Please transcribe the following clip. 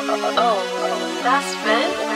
Oh, that's Vin?